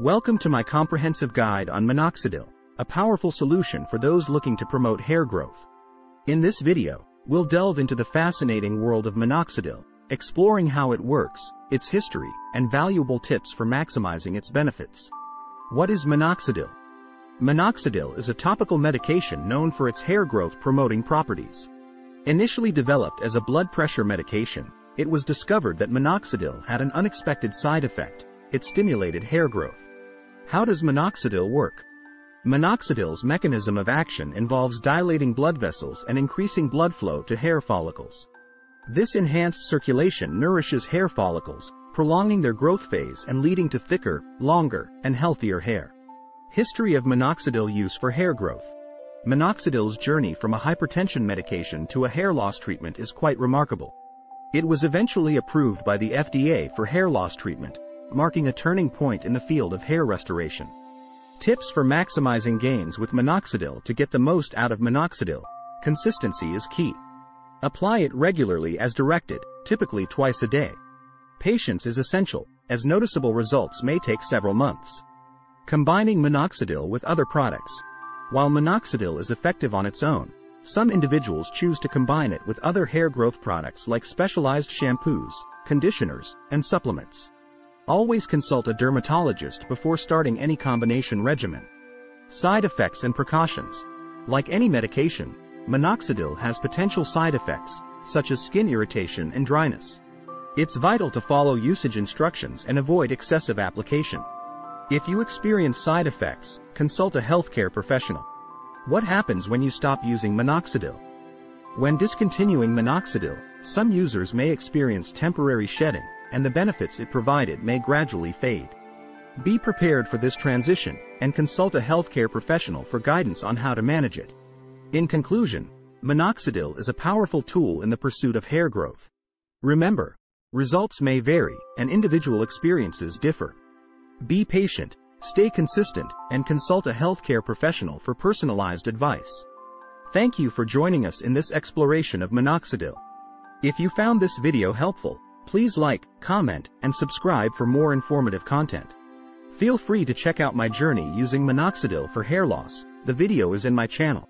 Welcome to my comprehensive guide on minoxidil, a powerful solution for those looking to promote hair growth. In this video, we'll delve into the fascinating world of minoxidil, exploring how it works, its history, and valuable tips for maximizing its benefits. What is minoxidil? Minoxidil is a topical medication known for its hair growth promoting properties. Initially developed as a blood pressure medication, it was discovered that minoxidil had an unexpected side effect. It stimulated hair growth. How does minoxidil work? Minoxidil's mechanism of action involves dilating blood vessels and increasing blood flow to hair follicles. This enhanced circulation nourishes hair follicles, prolonging their growth phase and leading to thicker, longer, and healthier hair. History of minoxidil use for hair growth. Minoxidil's journey from a hypertension medication to a hair loss treatment is quite remarkable. It was eventually approved by the FDA for hair loss treatment, marking a turning point in the field of hair restoration. Tips for maximizing gains with minoxidil to get the most out of minoxidil. Consistency is key. Apply it regularly as directed, typically twice a day. Patience is essential, as noticeable results may take several months. Combining minoxidil with other products. While minoxidil is effective on its own, some individuals choose to combine it with other hair growth products like specialized shampoos, conditioners, and supplements. Always consult a dermatologist before starting any combination regimen. Side effects and precautions. Like any medication, minoxidil has potential side effects, such as skin irritation and dryness. It's vital to follow usage instructions and avoid excessive application. If you experience side effects, consult a healthcare professional. What happens when you stop using minoxidil? When discontinuing minoxidil, some users may experience temporary shedding, and the benefits it provided may gradually fade. Be prepared for this transition and consult a healthcare professional for guidance on how to manage it. In conclusion, minoxidil is a powerful tool in the pursuit of hair growth. Remember, results may vary and individual experiences differ. Be patient Stay consistent and consult a healthcare professional for personalized advice. Thank you for joining us in this exploration of minoxidil. If you found this video helpful, please like, comment, and subscribe for more informative content. Feel free to check out my journey using minoxidil for hair loss. The video is in my channel.